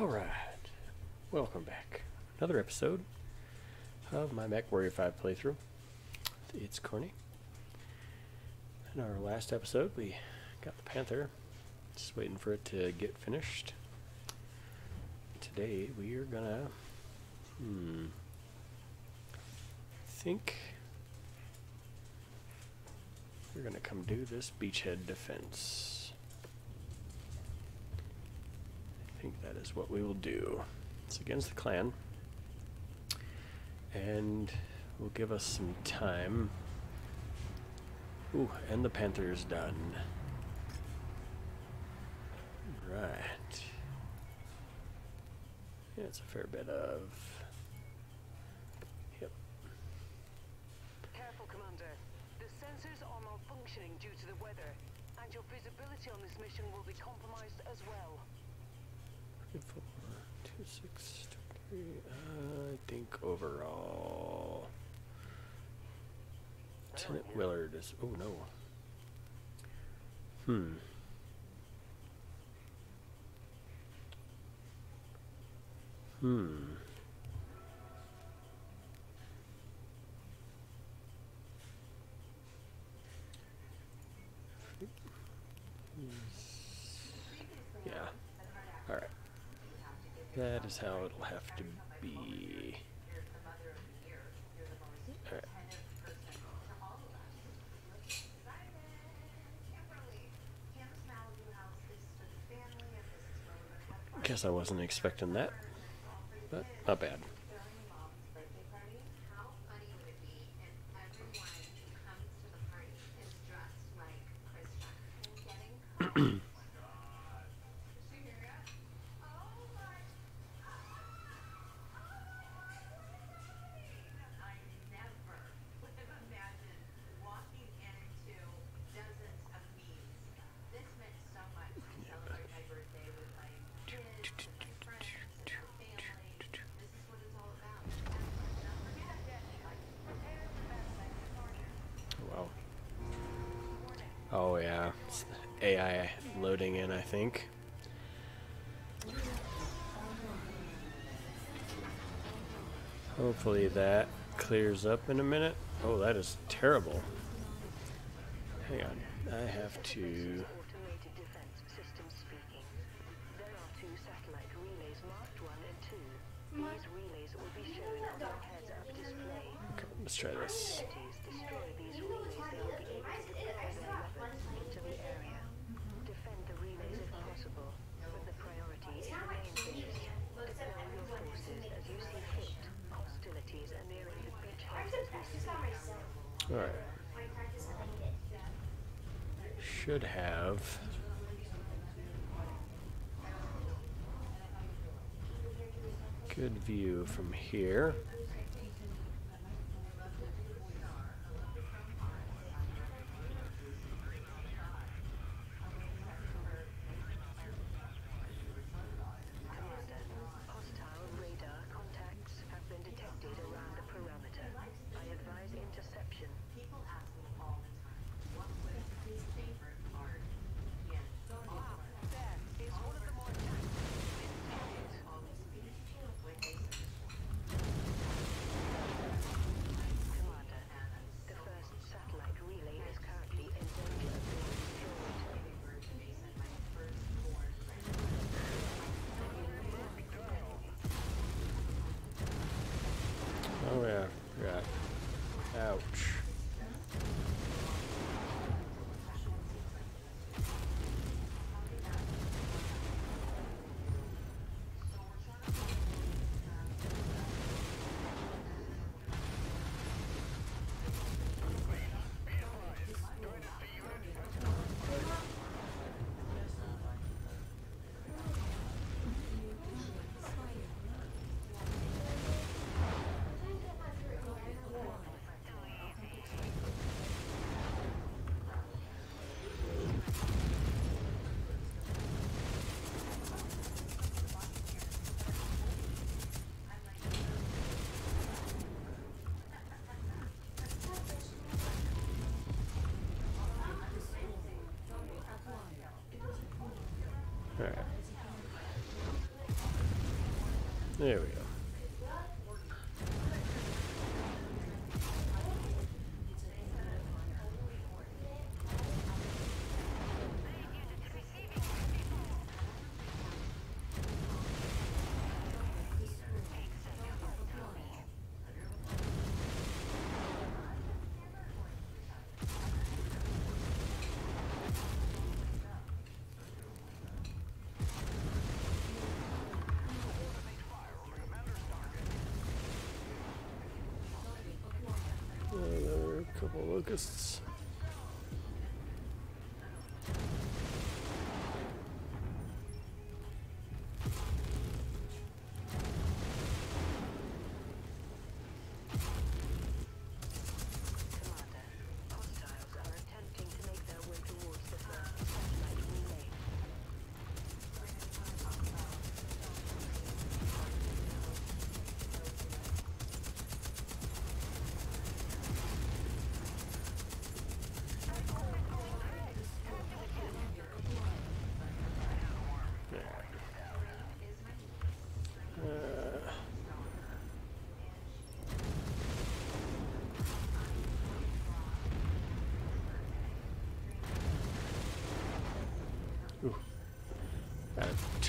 All right, welcome back. Another episode of my Mech Warrior 5 playthrough. It's Khorney. In our last episode, we got the Panther. Just waiting for it to get finished. Today, we are gonna. Hmm. think we're gonna come do this beachhead defense. I think that is what we will do. It's against the clan. And will give us some time. Ooh, and the panther is done. Right. Yeah, it's a fair bit of. Yep. Careful, Commander. The sensors are malfunctioning due to the weather, and your visibility on this mission will be compromised as well. Four, two, six, two, three. Uh, I think overall. Lieutenant Willard is. Oh no. Hmm. Hmm. Yeah. All right. That is how it'll have to be. Guess I wasn't expecting that, but not bad. In, I think. Hopefully that clears up in a minute. Oh, that is terrible. Hang on, I have to. From here. There we go. Locusts.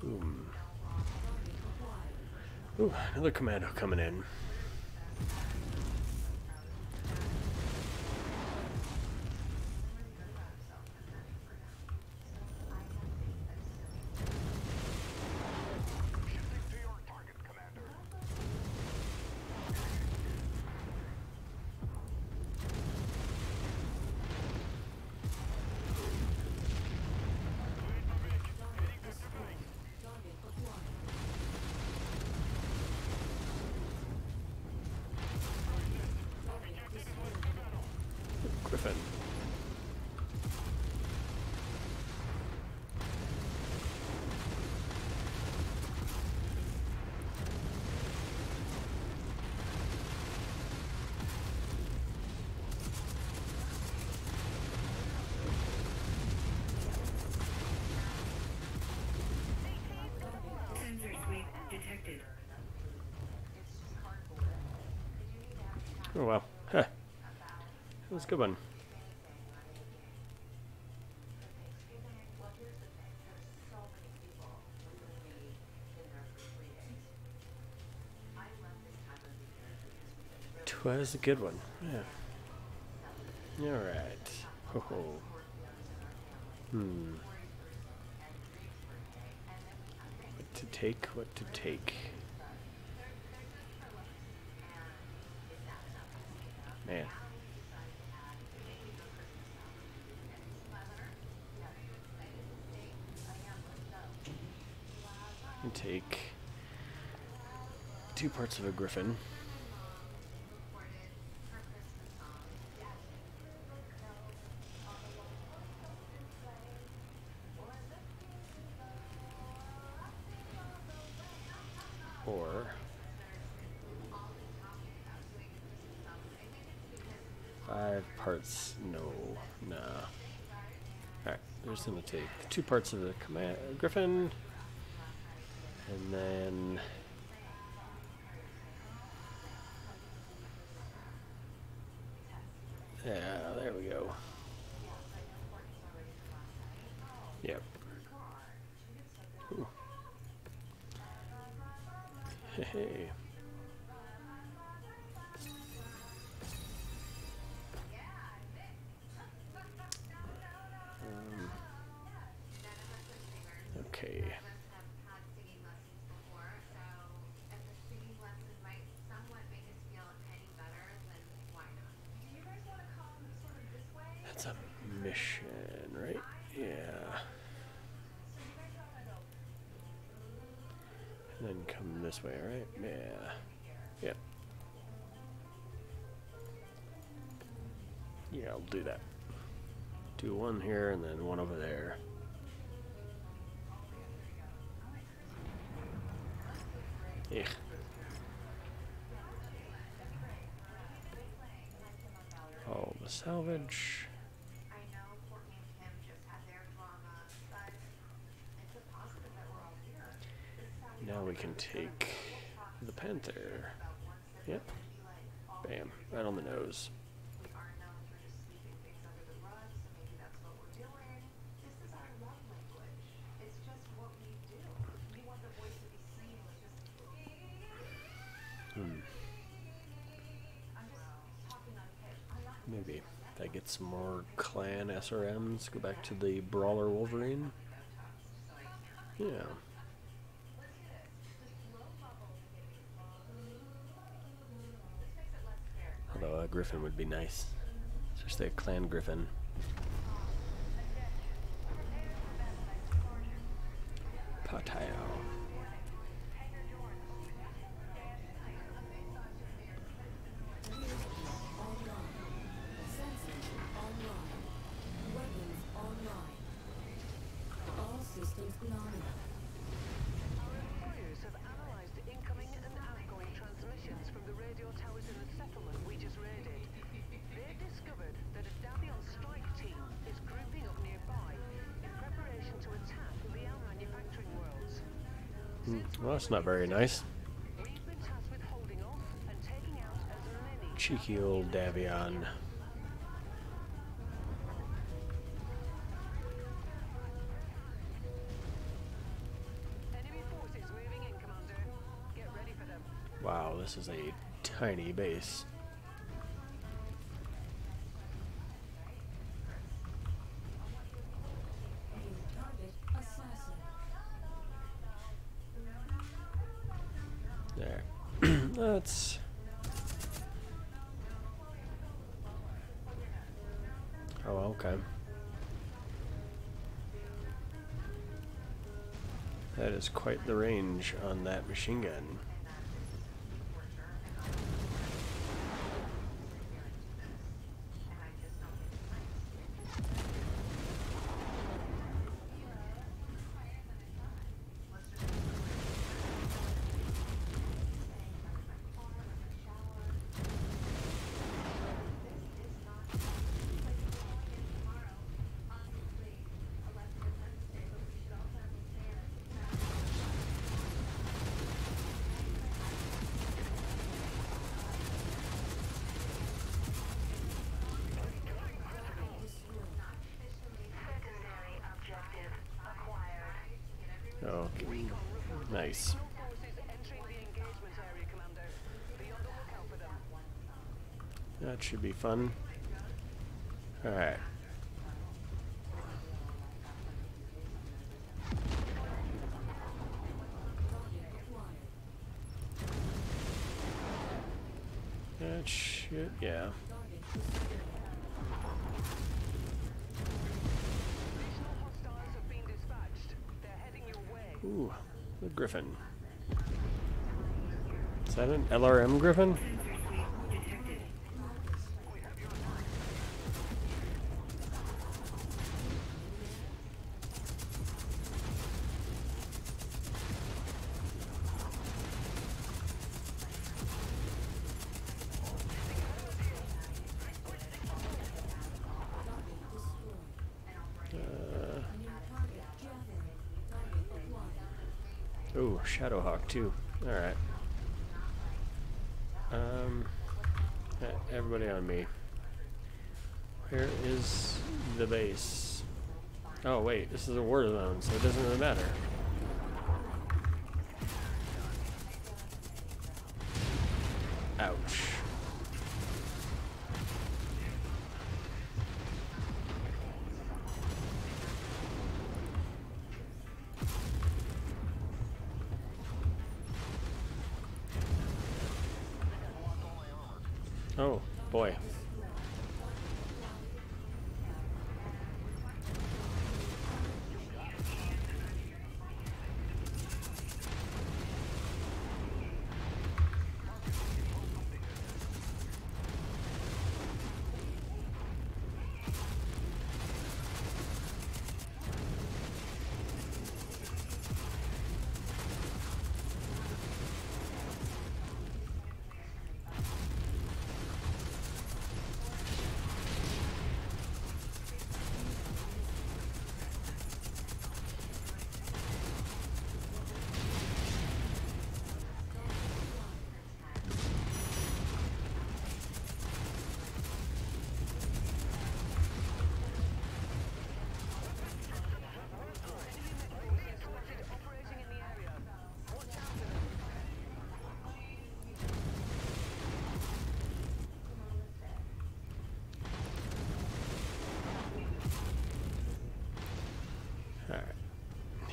Boom. Ooh, another commando coming in. Oh wow. Huh. That was a good one. Twas a good one. Yeah. Alright. Ho ho. Hmm. What to take, what to take. Man. And take two parts of a griffin. Just gonna take two parts of the command griffin, and then mission, right? Yeah. And then come this way, right? Yeah. Yep. Yeah, I'll do that. Do one here and then one over there. Do. take the Panther. Yep. Bam. talking on the nose. Hmm. Maybe if I get some more clan SRMs, go back to the Brawler Wolverine. Yeah. Griffin would be nice. Especially a clan Griffin. Mm. Well, that's not very nice. Cheeky old Davion. Wow, this is a tiny base. Quite the range on that machine gun. Secondary objective acquired. Oh, nice. No forces entering the engagement area, Commander. Be on the lookout Oh, for them. That should be fun. Alright. Target acquired. That should, yeah. Target destroyed. Additional hostiles have been dispatched. They're heading your way. Ooh, the Griffin. Is that an LRM Griffin? Alright. Um, everybody on me. Where is the base? Oh wait, this is a war zone, so it doesn't really matter. Boy.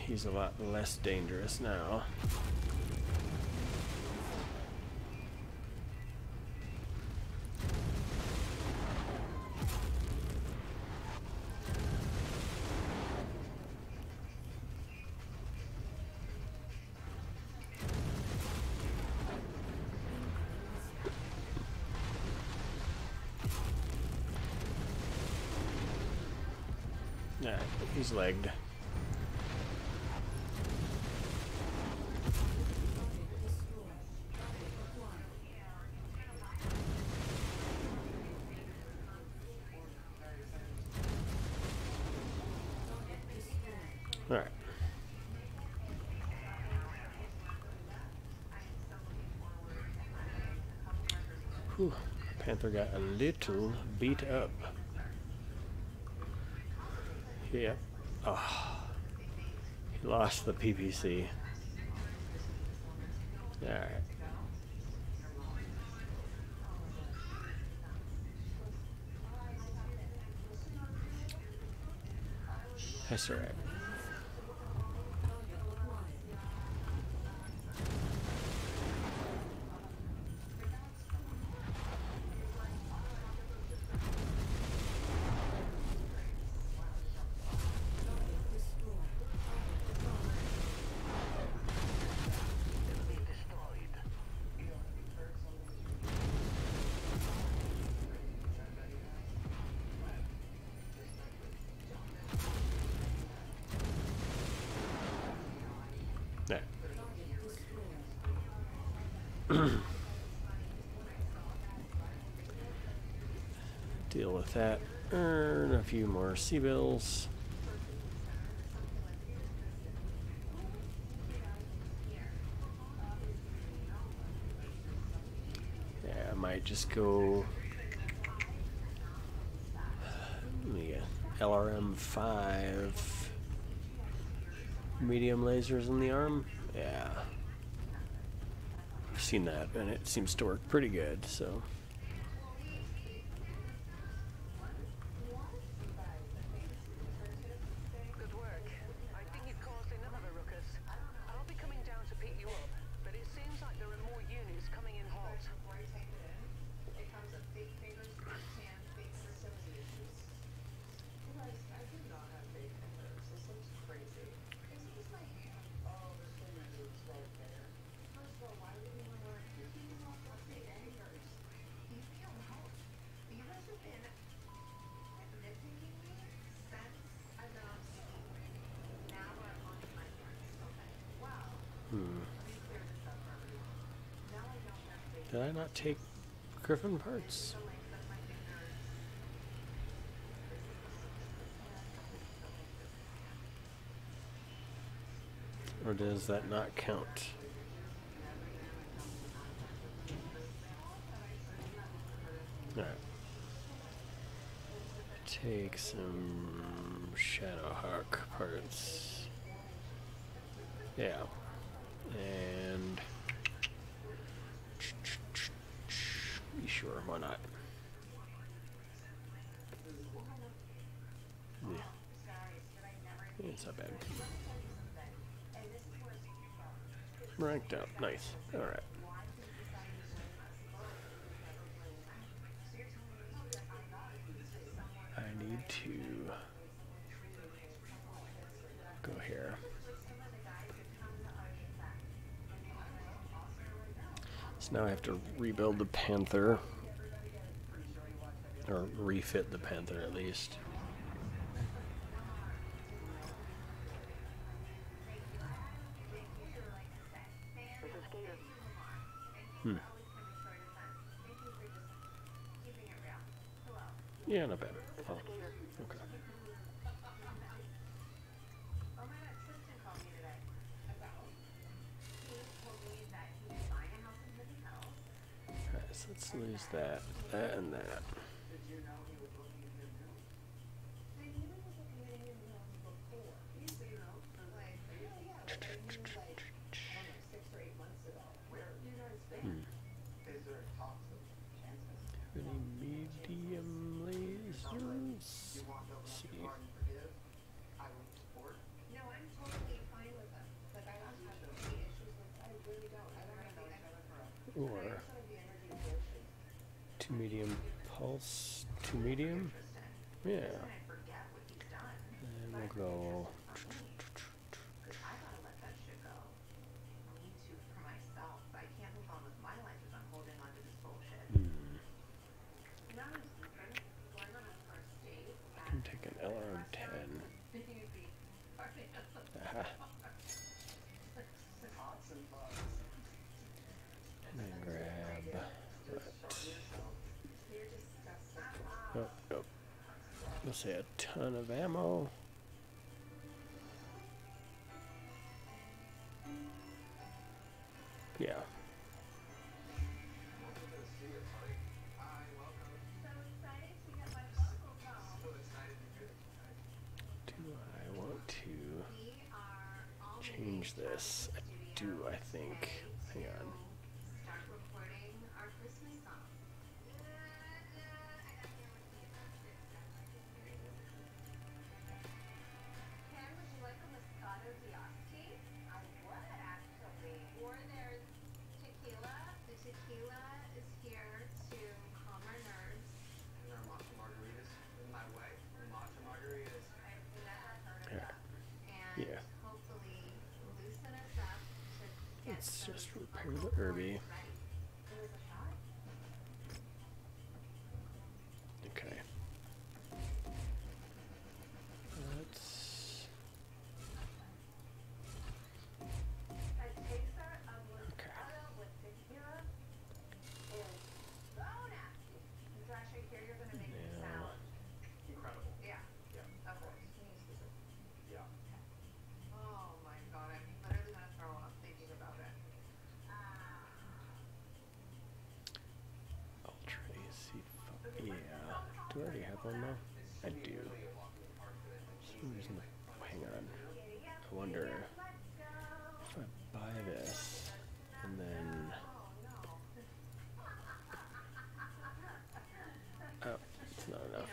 He's a lot less dangerous now. He's legged. Got a little beat up. Yep. Oh. Ah. He lost the PPC. Alright. That's alright. That. Earn a few more C-Bills. Yeah, I might just go. Get LRM five medium lasers in the arm. Yeah. I've seen that and it seems to work pretty good, so. Not take Griffin parts? Or does that not count? Alright. Take some Shadowhawk parts. Yeah. And be sure, why not? Yeah. It's not bad. Ranked up, Nice. Alright. I need to go here. So now I have to rebuild the Panther. Or refit the Panther at least. Hmm. Yeah, not bad. Let's lose that, that, and that. else? Two medium? Yeah. And we'll go Say a ton of ammo. you.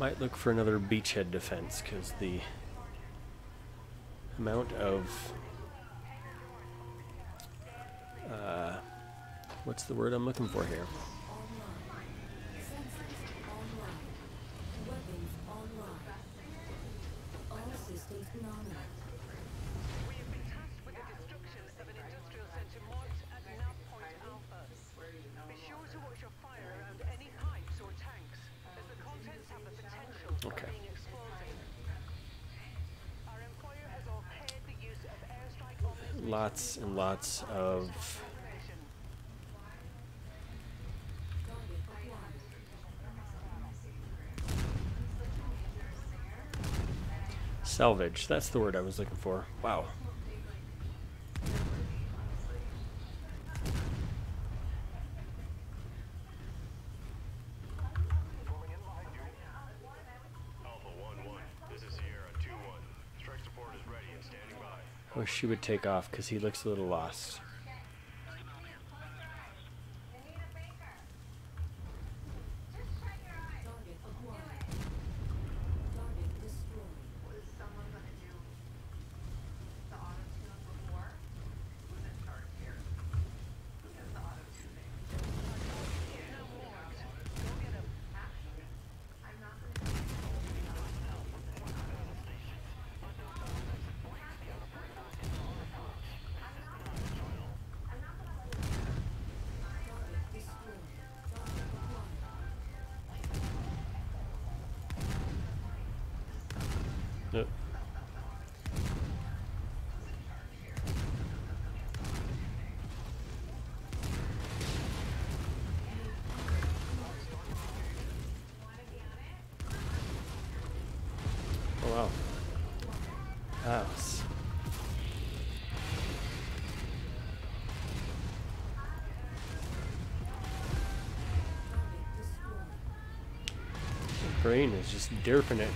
Might look for another beachhead defense, because the amount of... Uh, what's the word I'm looking for here? lots of salvage. That's the word I was looking for. Wow. she would take off because he looks a little lost. Yep. Oh wow. That's brain is just derping it.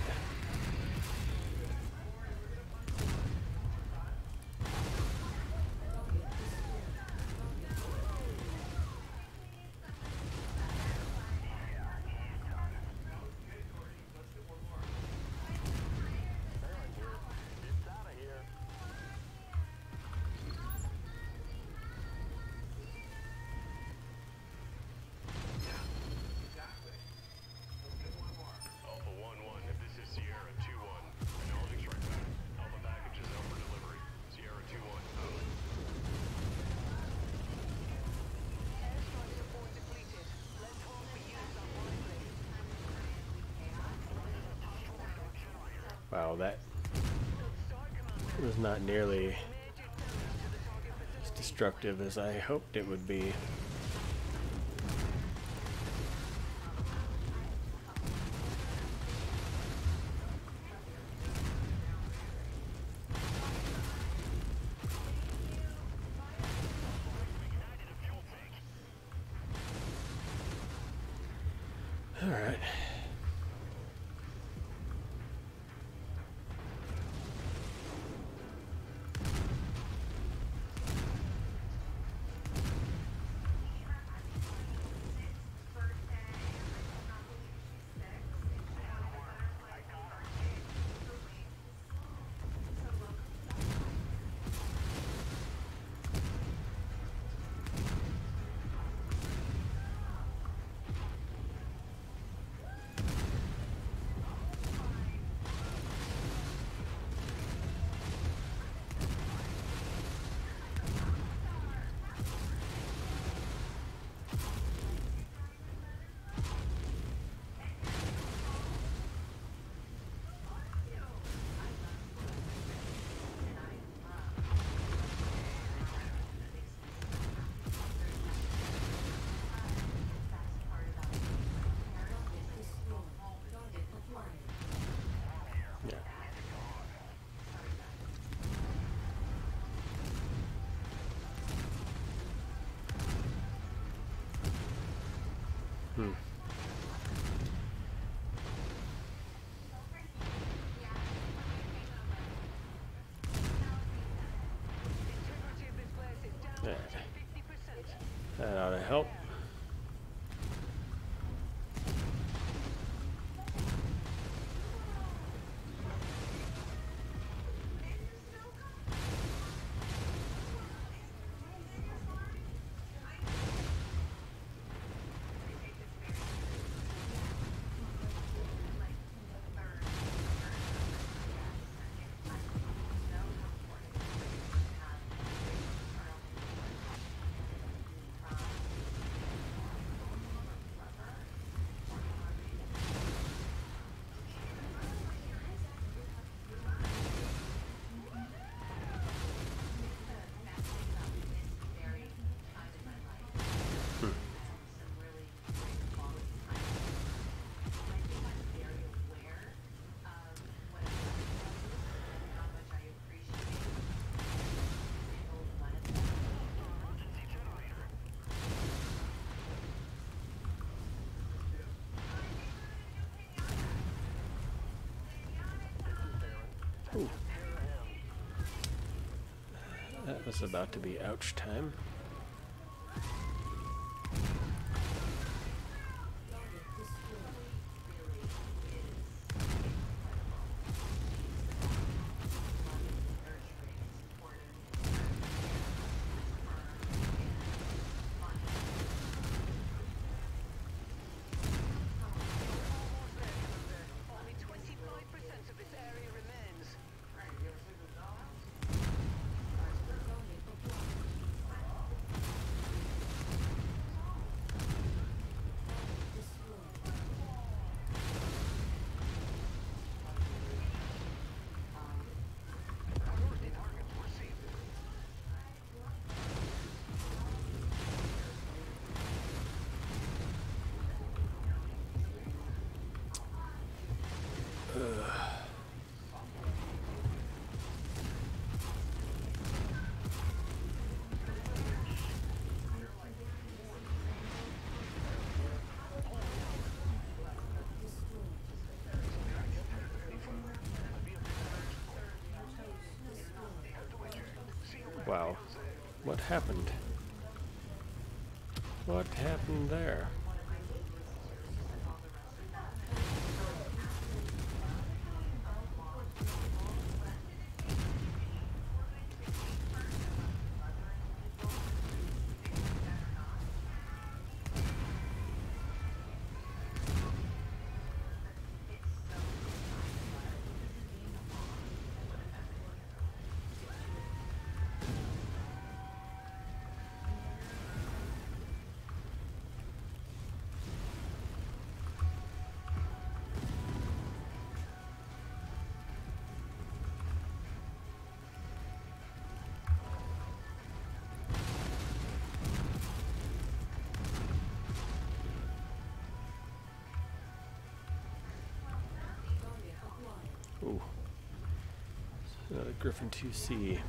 not nearly as destructive as I hoped it would be. That, 50%. that ought to help. That was about to be ouch time. Wow. What happened? What happened there? Griffin 2C.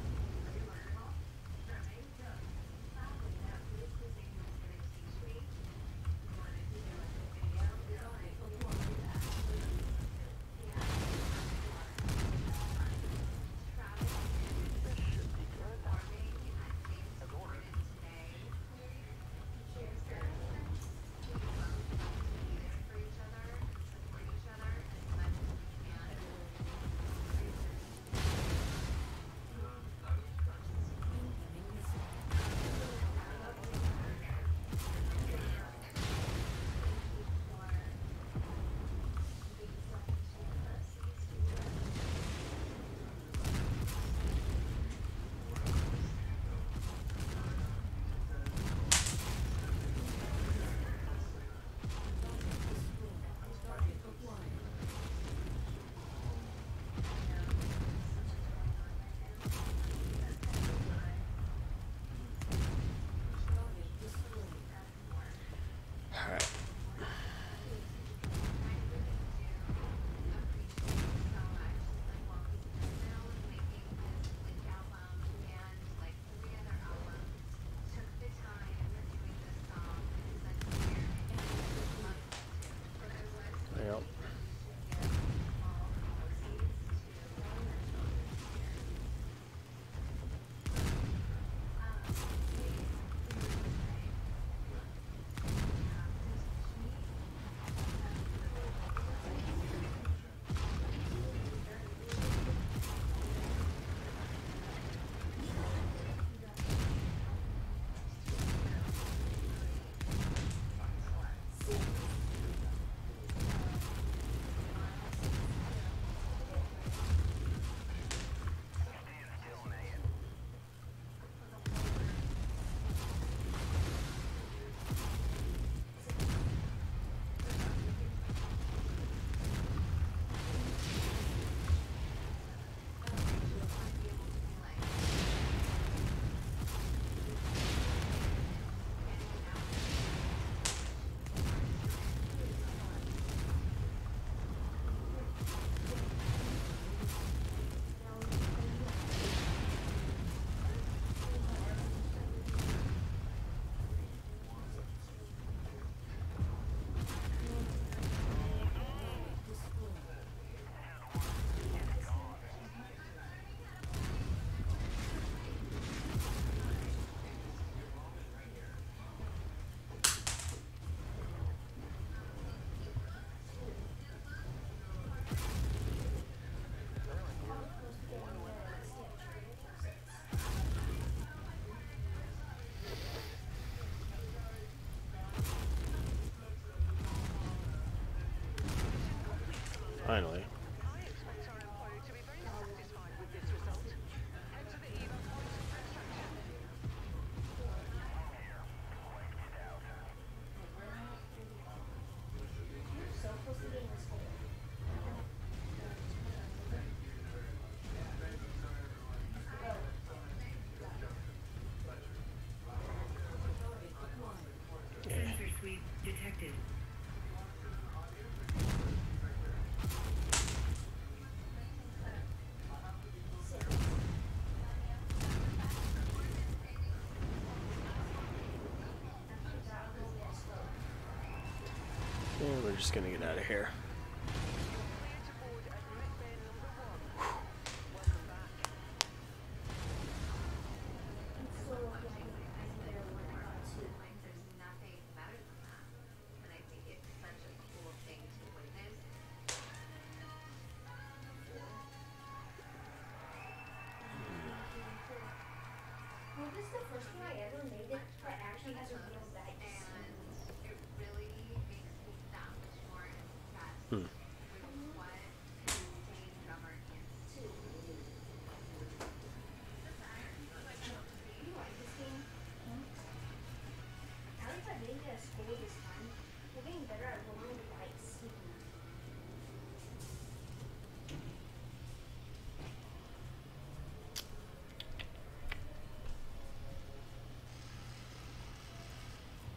Finally. We're just gonna get out of here.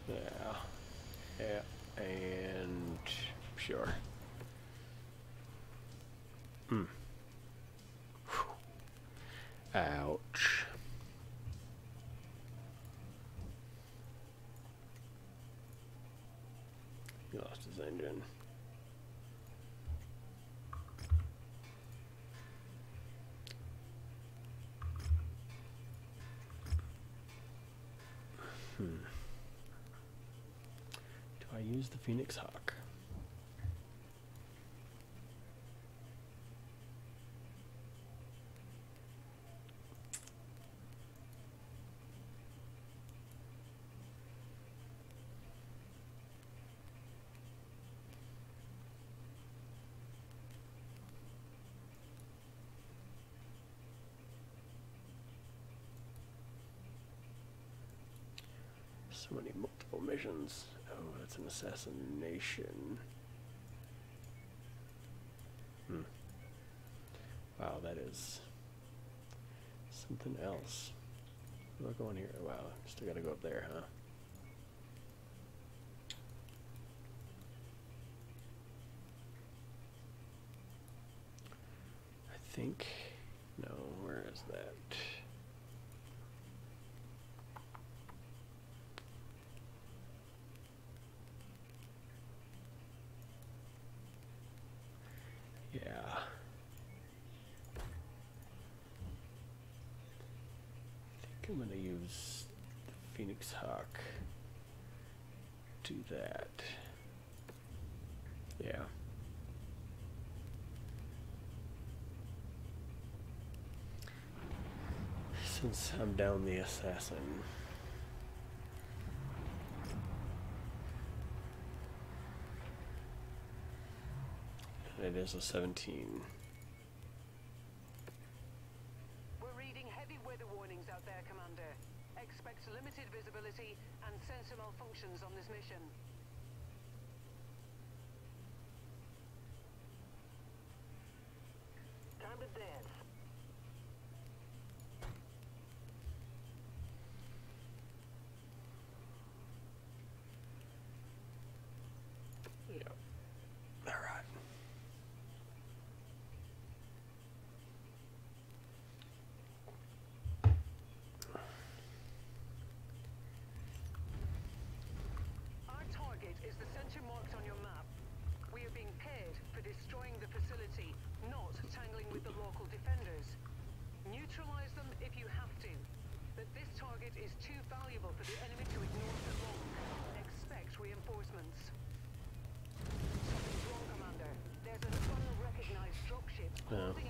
Yeah. Yeah. And sure. Hmm. Whew. Ouch. His engine. Hmm. Do I use the Phoenix Hawk? So many multiple missions. Oh, that's an assassination. Hmm. Wow, that is something else. What do I here? Wow, still gotta go up there, huh? I think. No, where is that? Yeah. I'm gonna use the Phoenix Hawk. Do that. Yeah. Since I'm down the assassin. It is a 17. We're reading heavy weather warnings out there, Commander. Expect limited visibility and sensor malfunctions on this mission. Time to dance. Yep. All right. Our target is the center marked on your map. We are being paid for destroying the facility, not tangling with the local defenders. Neutralize them if you have to. But this target is too valuable for the enemy to ignore for long. Expect reinforcements. Something's wrong, Commander. There's an unrecognized dropship Yeah.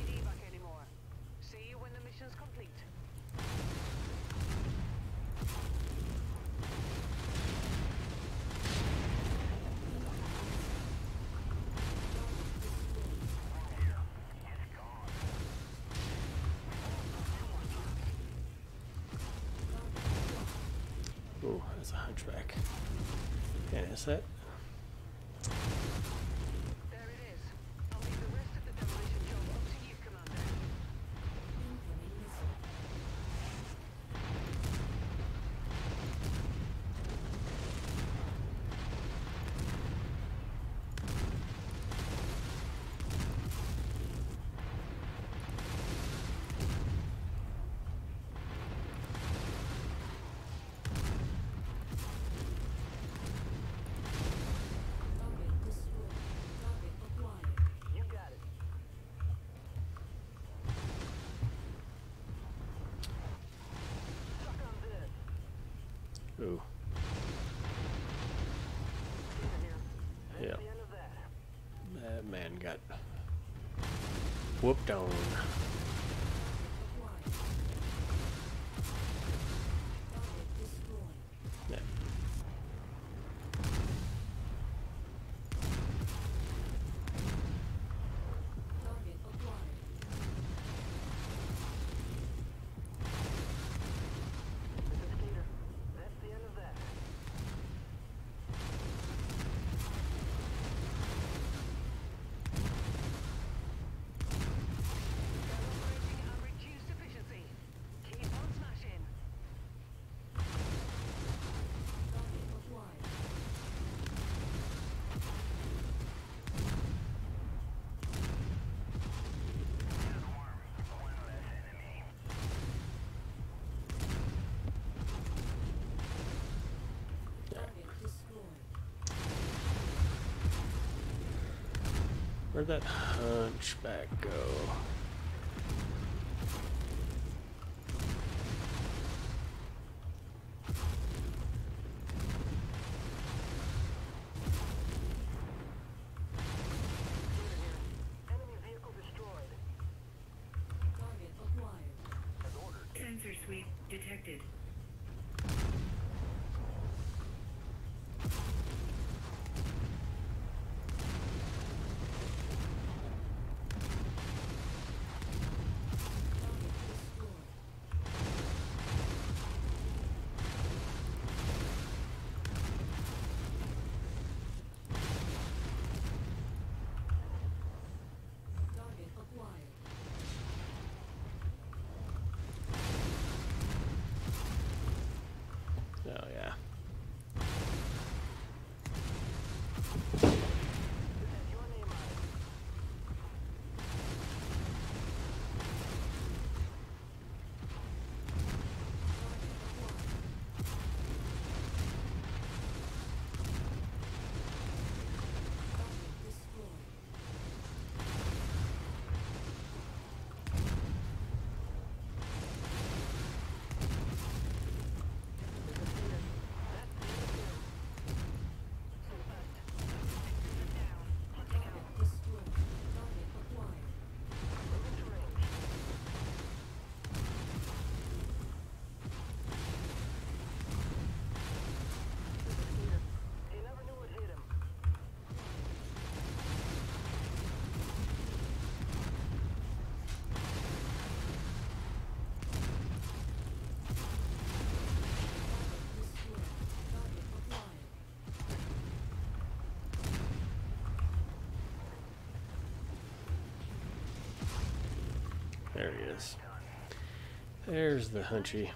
Ooh. Yeah. That man got whooped on. Where'd that hunchback go? yeah. There he is. There's the hunchy.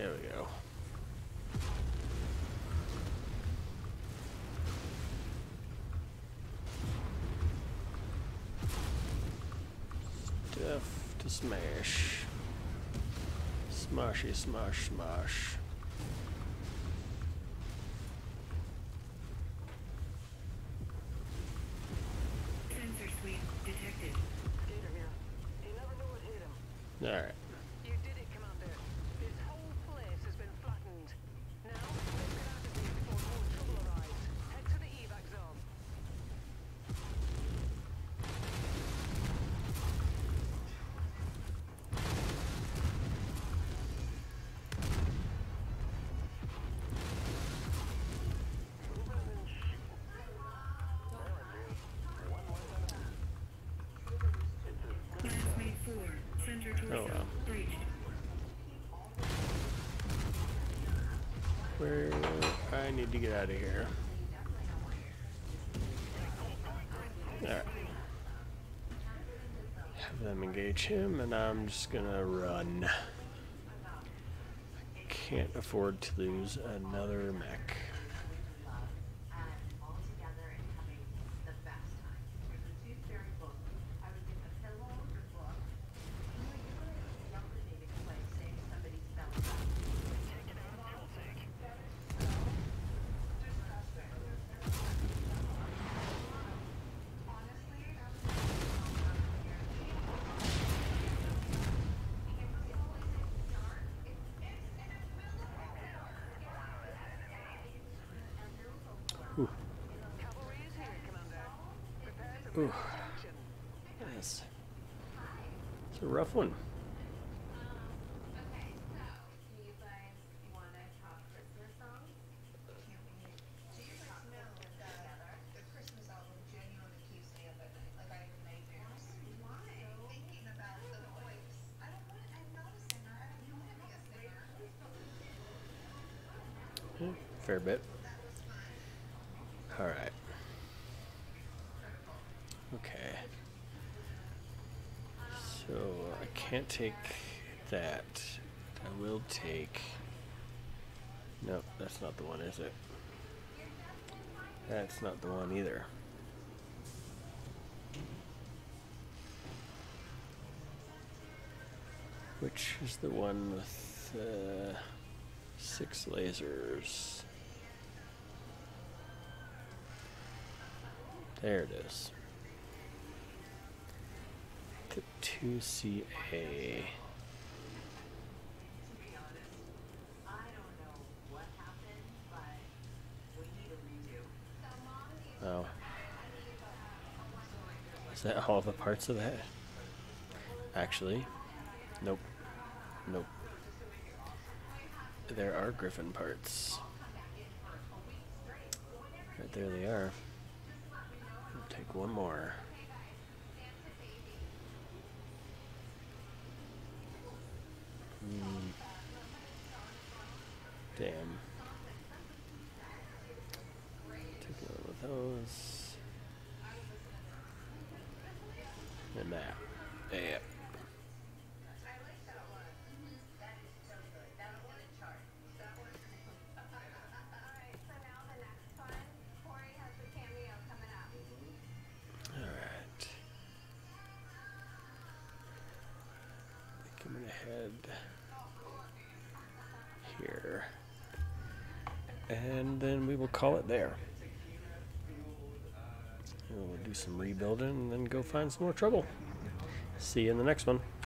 There we go. Stuff to smash. Smashy, smash, smash. Where I need to get out of here. Alright. Have them engage him, and I'm just gonna run. I can't afford to lose another mech. Singer. Yeah, hmm, fair bit. Alright. Okay. So I can't take that. I will take. Nope, that's not the one, is it? That's not the one either. Which is the one with uh, six lasers? There it is. U C A. Oh. Is that all the parts of that? Actually, nope. Nope. There are griffin parts. Right there they are. Take one more. Damn. Take one of those. And then we will call it there. We'll do some rebuilding and then go find some more trouble. See you in the next one.